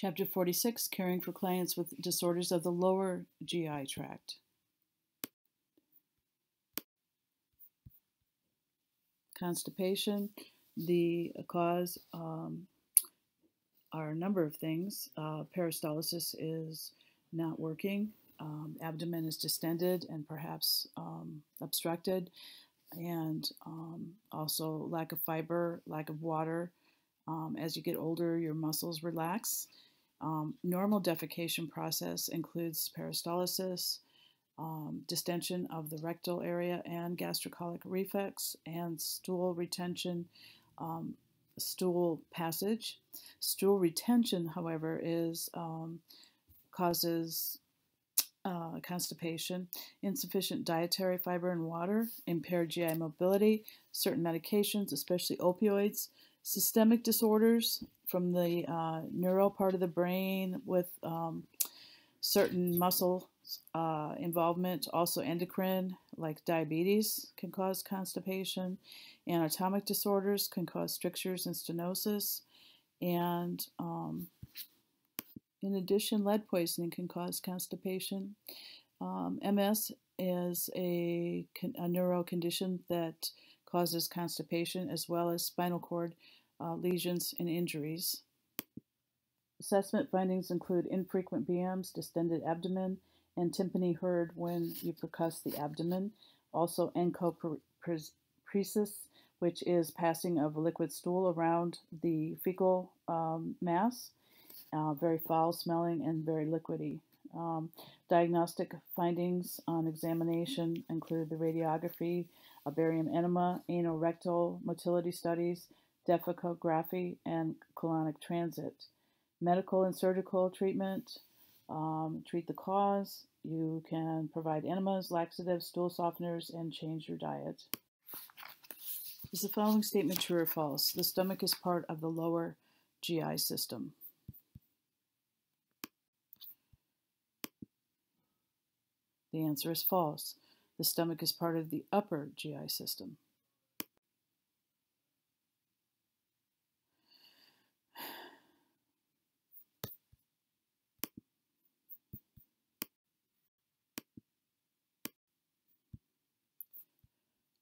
Chapter 46 Caring for Clients with Disorders of the Lower GI Tract. Constipation, the cause um, are a number of things. Uh, peristalsis is not working, um, abdomen is distended and perhaps um, obstructed, and um, also lack of fiber, lack of water. Um, as you get older, your muscles relax. Um, normal defecation process includes peristalsis, um, distension of the rectal area and gastrocolic reflex, and stool retention, um, stool passage. Stool retention, however, is um, causes uh, constipation, insufficient dietary fiber and water, impaired GI motility, certain medications, especially opioids, systemic disorders from the uh, neural part of the brain with um, certain muscle uh, involvement, also endocrine, like diabetes, can cause constipation. Anatomic disorders can cause strictures and stenosis. And um, in addition, lead poisoning can cause constipation. Um, MS is a, a neuro condition that causes constipation as well as spinal cord uh, lesions and injuries. Assessment findings include infrequent BMs, distended abdomen, and tympany heard when you percuss the abdomen. Also, encopresis, which is passing of liquid stool around the fecal um, mass, uh, very foul smelling and very liquidy. Um, diagnostic findings on examination include the radiography, a barium enema, anal rectal motility studies, defecography, and colonic transit. Medical and surgical treatment, um, treat the cause. You can provide enemas, laxatives, stool softeners, and change your diet. Is the following statement true or false? The stomach is part of the lower GI system. The answer is false. The stomach is part of the upper GI system.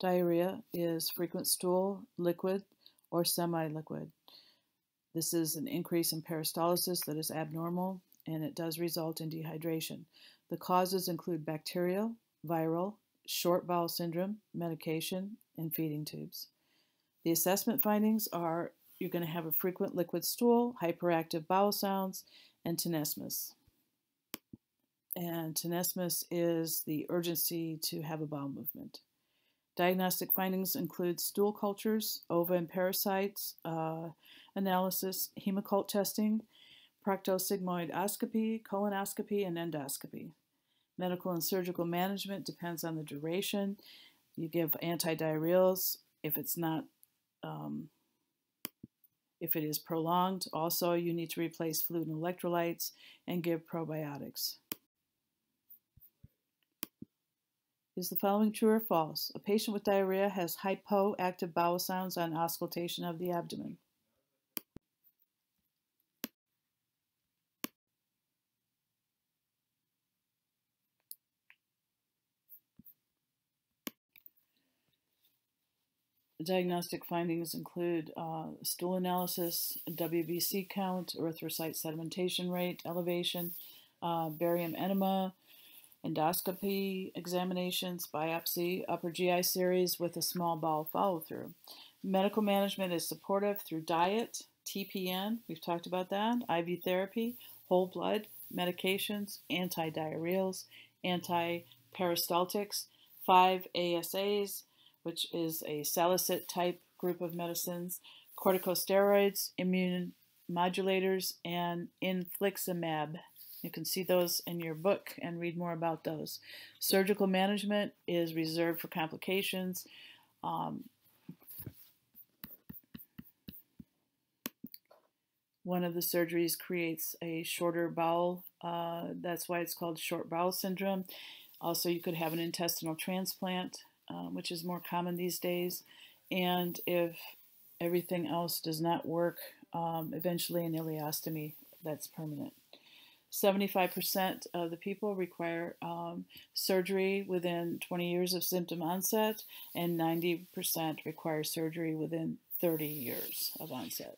Diarrhea is frequent stool, liquid, or semi-liquid. This is an increase in peristalsis that is abnormal and it does result in dehydration. The causes include bacterial, viral, short bowel syndrome, medication, and feeding tubes. The assessment findings are you're going to have a frequent liquid stool, hyperactive bowel sounds, and tenesmus. And tenesmus is the urgency to have a bowel movement. Diagnostic findings include stool cultures, ova and parasites, uh, analysis, hemoccult testing, proctosigmoidoscopy, colonoscopy, and endoscopy. Medical and surgical management depends on the duration. You give antidiarrheals if it's not, um, if it is prolonged. Also, you need to replace fluid and electrolytes and give probiotics. Is the following true or false? A patient with diarrhea has hypoactive bowel sounds on auscultation of the abdomen. Diagnostic findings include uh, stool analysis, WBC count, erythrocyte sedimentation rate, elevation, uh, barium enema, endoscopy examinations, biopsy, upper GI series with a small bowel follow through. Medical management is supportive through diet, TPN, we've talked about that, IV therapy, whole blood, medications, anti diarrheals, anti-peristaltics, 5 ASAs, which is a salicylate type group of medicines, corticosteroids, immune modulators, and infliximab. You can see those in your book and read more about those. Surgical management is reserved for complications. Um, one of the surgeries creates a shorter bowel. Uh, that's why it's called short bowel syndrome. Also, you could have an intestinal transplant, uh, which is more common these days. And if everything else does not work, um, eventually an ileostomy that's permanent. 75% of the people require um, surgery within 20 years of symptom onset, and 90% require surgery within 30 years of onset.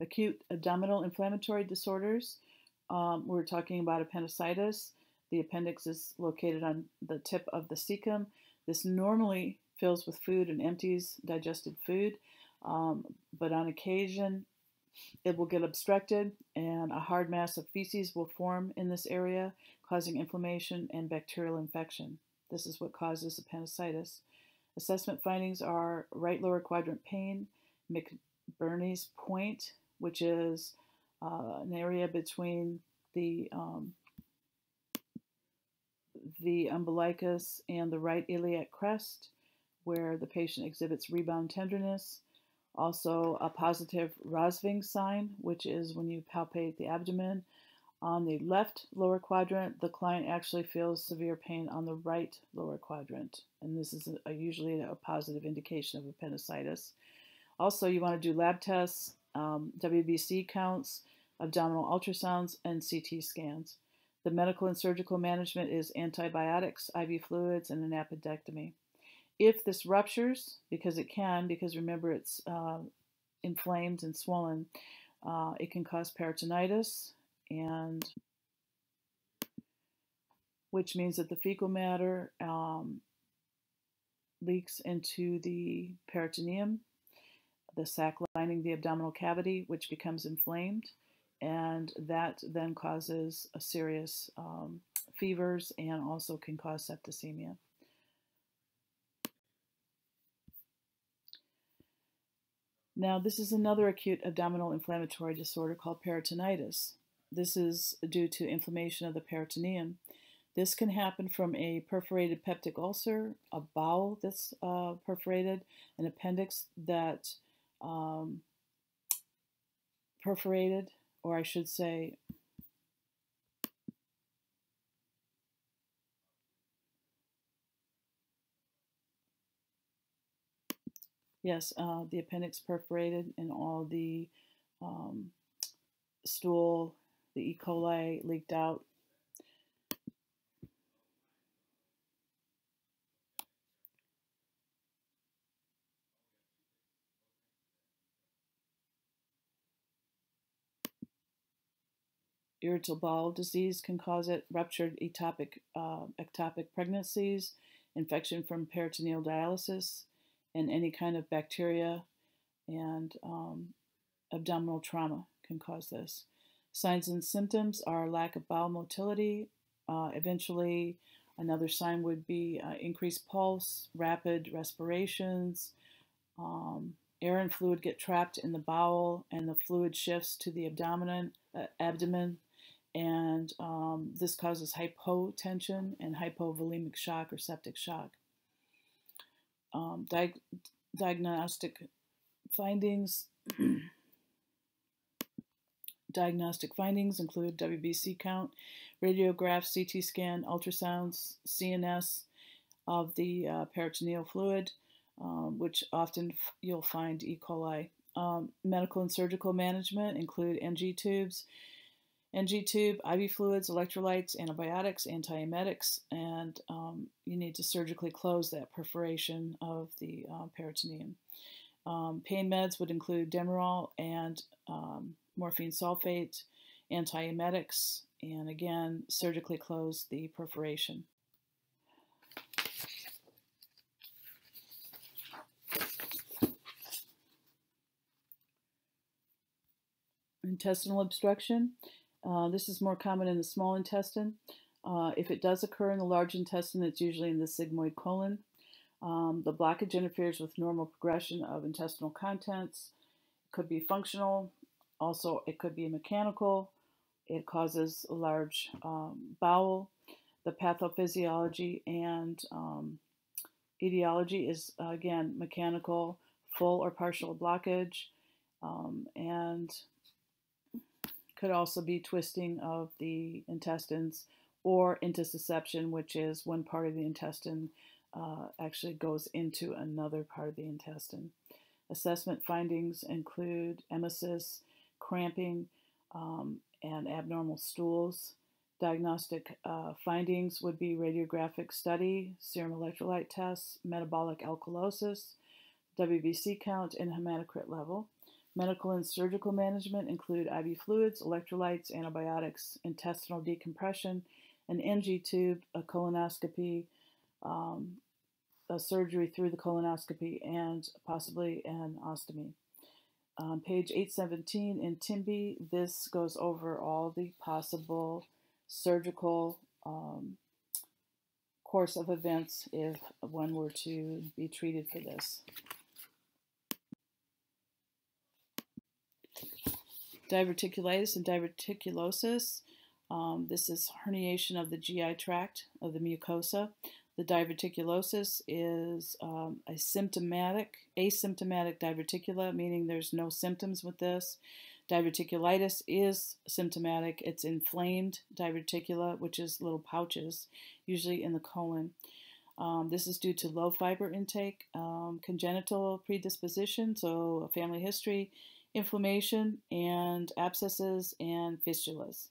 Acute abdominal inflammatory disorders. Um, we're talking about appendicitis. The appendix is located on the tip of the cecum. This normally fills with food and empties digested food, um, but on occasion it will get obstructed and a hard mass of feces will form in this area, causing inflammation and bacterial infection. This is what causes appendicitis. Assessment findings are right lower quadrant pain, McBurney's point, which is uh, an area between the um, the umbilicus and the right iliac crest, where the patient exhibits rebound tenderness. Also, a positive Rovsing sign, which is when you palpate the abdomen. On the left lower quadrant, the client actually feels severe pain on the right lower quadrant, and this is a, usually a positive indication of appendicitis. Also, you want to do lab tests um, WBC counts, abdominal ultrasounds, and CT scans. The medical and surgical management is antibiotics, IV fluids, and an appendectomy. If this ruptures, because it can, because remember it's uh, inflamed and swollen, uh, it can cause peritonitis, and which means that the fecal matter um, leaks into the peritoneum the sac lining the abdominal cavity, which becomes inflamed, and that then causes a serious um, fevers and also can cause septicemia. Now, this is another acute abdominal inflammatory disorder called peritonitis. This is due to inflammation of the peritoneum. This can happen from a perforated peptic ulcer, a bowel that's uh, perforated, an appendix that um, perforated, or I should say, yes, uh, the appendix perforated and all the um, stool, the E. coli leaked out Irritable bowel disease can cause it, ruptured ectopic, uh, ectopic pregnancies, infection from peritoneal dialysis, and any kind of bacteria and um, abdominal trauma can cause this. Signs and symptoms are lack of bowel motility. Uh, eventually, another sign would be uh, increased pulse, rapid respirations, um, air and fluid get trapped in the bowel, and the fluid shifts to the abdomen, uh, abdomen and um, this causes hypotension and hypovolemic shock or septic shock. Um, di diagnostic findings diagnostic findings include WBC count, radiograph, CT scan, ultrasounds, C&S of the uh, peritoneal fluid, um, which often you'll find E. coli. Um, medical and surgical management include NG tubes, NG tube, IV fluids, electrolytes, antibiotics, antiemetics, and um, you need to surgically close that perforation of the uh, peritoneum. Um, pain meds would include Demerol and um, morphine sulfate, antiemetics, and again, surgically close the perforation. Intestinal obstruction. Uh, this is more common in the small intestine. Uh, if it does occur in the large intestine, it's usually in the sigmoid colon. Um, the blockage interferes with normal progression of intestinal contents. It could be functional, also it could be mechanical. It causes a large um, bowel. The pathophysiology and um, Etiology is, uh, again, mechanical, full or partial blockage, um, and could also be twisting of the intestines or intussusception, which is one part of the intestine uh, actually goes into another part of the intestine. Assessment findings include emesis, cramping, um, and abnormal stools. Diagnostic uh, findings would be radiographic study, serum electrolyte tests, metabolic alkalosis, WBC count, and hematocrit level. Medical and surgical management include IV fluids, electrolytes, antibiotics, intestinal decompression, an NG tube, a colonoscopy, um, a surgery through the colonoscopy, and possibly an ostomy. Page 817 in TIMBY, this goes over all the possible surgical um, course of events if one were to be treated for this. Diverticulitis and diverticulosis. Um, this is herniation of the GI tract of the mucosa. The diverticulosis is um, a symptomatic, asymptomatic diverticula, meaning there's no symptoms with this. Diverticulitis is symptomatic. It's inflamed diverticula, which is little pouches, usually in the colon. Um, this is due to low fiber intake, um, congenital predisposition, so a family history, inflammation, and abscesses and fistulas.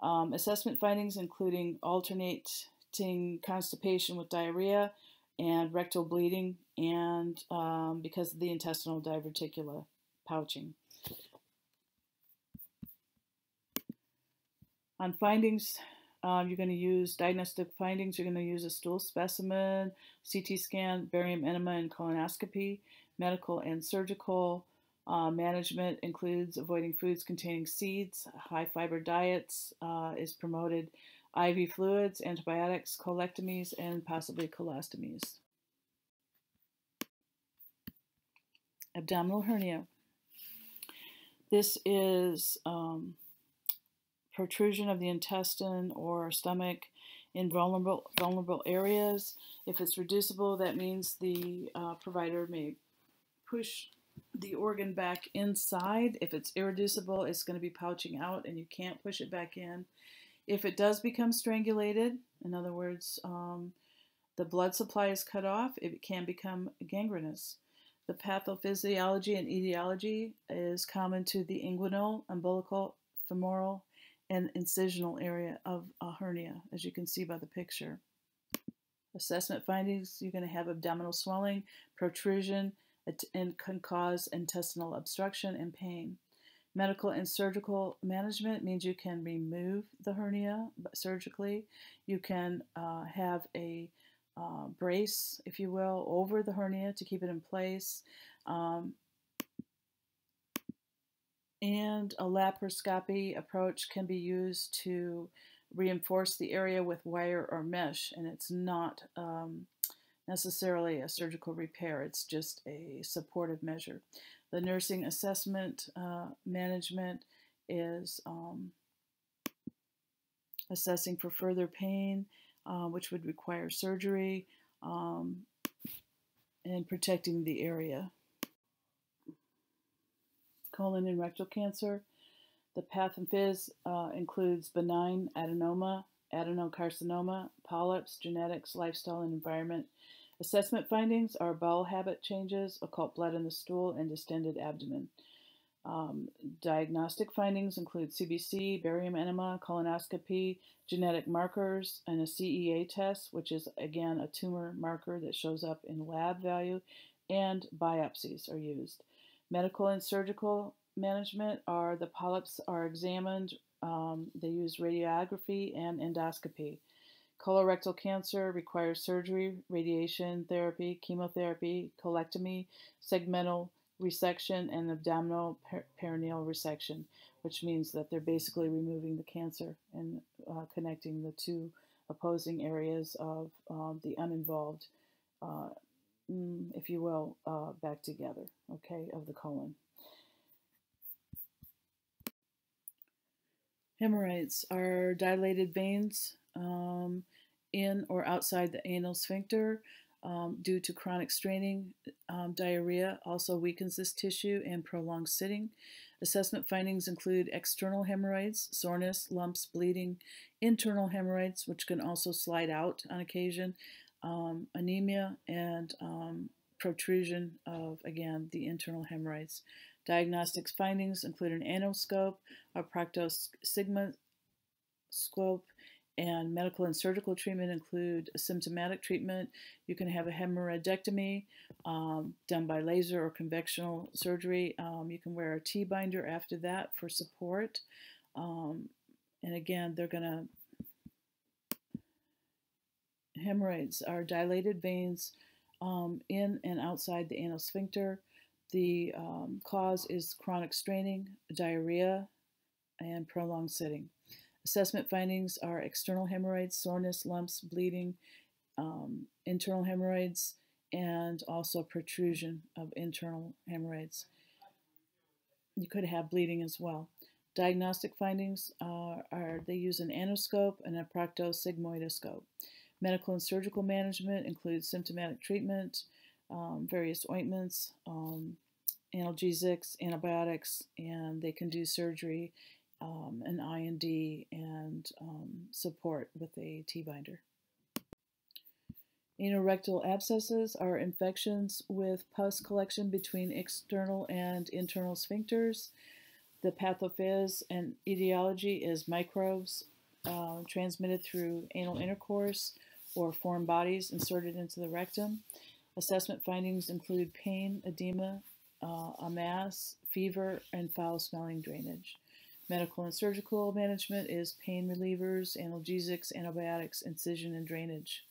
Um, assessment findings including alternating constipation with diarrhea and rectal bleeding, and um, because of the intestinal diverticula pouching. On findings, um, you're going to use diagnostic findings. You're going to use a stool specimen, CT scan, barium enema, and colonoscopy. Medical and surgical uh, management includes avoiding foods containing seeds. High fiber diets uh, is promoted. IV fluids, antibiotics, colectomies, and possibly colostomies. Abdominal hernia. This is um, protrusion of the intestine or stomach in vulnerable, vulnerable areas. If it's reducible, that means the uh, provider may push the organ back inside. If it's irreducible, it's going to be pouching out and you can't push it back in. If it does become strangulated, in other words, um, the blood supply is cut off, it can become gangrenous. The pathophysiology and etiology is common to the inguinal, umbilical, femoral, and incisional area of a hernia, as you can see by the picture. Assessment findings, you're going to have abdominal swelling, protrusion, and can cause intestinal obstruction and pain. Medical and surgical management means you can remove the hernia surgically. You can uh, have a uh, brace, if you will, over the hernia to keep it in place. Um, and a laparoscopy approach can be used to reinforce the area with wire or mesh, and it's not um, necessarily a surgical repair, it's just a supportive measure. The nursing assessment uh, management is um, assessing for further pain, uh, which would require surgery, um, and protecting the area colon and rectal cancer. The path and phys uh, includes benign adenoma, adenocarcinoma, polyps, genetics, lifestyle, and environment. Assessment findings are bowel habit changes, occult blood in the stool, and distended abdomen. Um, diagnostic findings include CBC, barium enema, colonoscopy, genetic markers, and a CEA test, which is again a tumor marker that shows up in lab value, and biopsies are used. Medical and surgical management are the polyps are examined. Um, they use radiography and endoscopy. Colorectal cancer requires surgery, radiation therapy, chemotherapy, colectomy, segmental resection, and abdominal per perineal resection, which means that they're basically removing the cancer and uh, connecting the two opposing areas of um, the uninvolved uh, mm, if you will, uh, back together, okay, of the colon. Hemorrhoids are dilated veins um, in or outside the anal sphincter. um, due to chronic straining. Um, diarrhea also weakens this tissue and prolonged sitting. Assessment findings include external hemorrhoids, soreness, lumps, bleeding, internal hemorrhoids, which can also slide out on occasion, um, anemia, and um, protrusion of, again, the internal hemorrhoids. Diagnostics findings include an anoscope, a proctosigma scope, and medical and surgical treatment include symptomatic treatment. You can have a hemorrhoidectomy um, done by laser or conventional surgery. Um, you can wear a T binder after that for support. Um, and again, they're going to hemorrhoids are dilated veins um, in and outside the anal sphincter. The um, cause is chronic straining, diarrhea, and prolonged sitting. Assessment findings are external hemorrhoids, soreness, lumps, bleeding, um, internal hemorrhoids, and also protrusion of internal hemorrhoids. You could have bleeding as well. Diagnostic findings are, are they use an anoscope and a proctosigmoidoscope. Medical and surgical management includes symptomatic treatment, um, various ointments, um, analgesics, antibiotics, and they can do surgery um, an I&D and um, support with a T-binder. Anorectal abscesses are infections with pus collection between external and internal sphincters. The pathophys and etiology is microbes uh, transmitted through anal intercourse or foreign bodies inserted into the rectum. Assessment findings include pain, edema, uh, a mass, fever, and foul smelling drainage. Medical and surgical management is pain relievers, analgesics, antibiotics, incision, and drainage.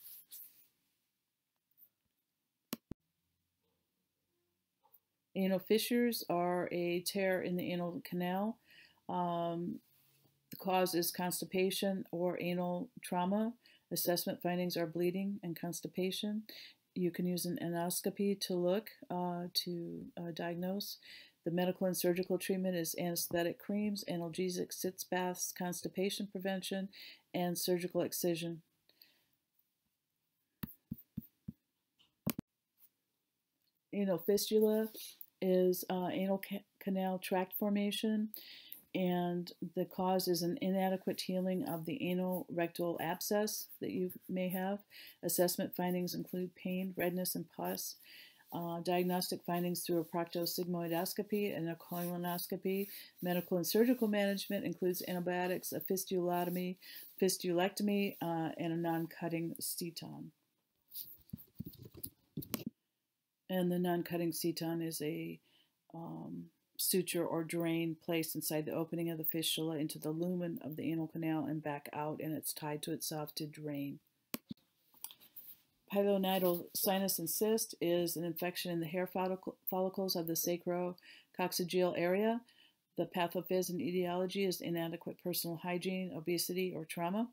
Anal fissures are a tear in the anal canal. Um, the cause is constipation or anal trauma. Assessment findings are bleeding and constipation. You can use an endoscopy to look uh, to uh, diagnose. The medical and surgical treatment is anesthetic creams, analgesics, sitz baths, constipation prevention, and surgical excision. Anal fistula is uh, anal ca canal tract formation, and the cause is an inadequate healing of the anal rectal abscess that you may have. Assessment findings include pain, redness, and pus. Uh, diagnostic findings through a proctosigmoidoscopy and a colonoscopy. Medical and surgical management includes antibiotics, a fistulotomy, fistulectomy, uh, and a non-cutting seton. And the non-cutting seton is a um, suture or drain placed inside the opening of the fistula into the lumen of the anal canal and back out, and it's tied to itself to drain. Pilonidal sinus and cyst is an infection in the hair follicles of the sacrococcygeal area. The pathophys and etiology is inadequate personal hygiene, obesity, or trauma.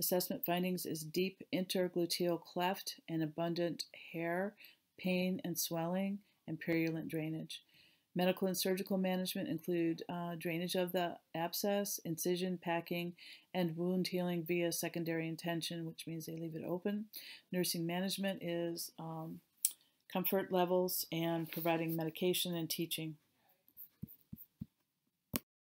Assessment findings is deep intergluteal cleft and abundant hair, pain and swelling, and purulent drainage. Medical and surgical management include uh, drainage of the abscess, incision, packing, and wound healing via secondary intention, which means they leave it open. Nursing management is um, comfort levels and providing medication and teaching.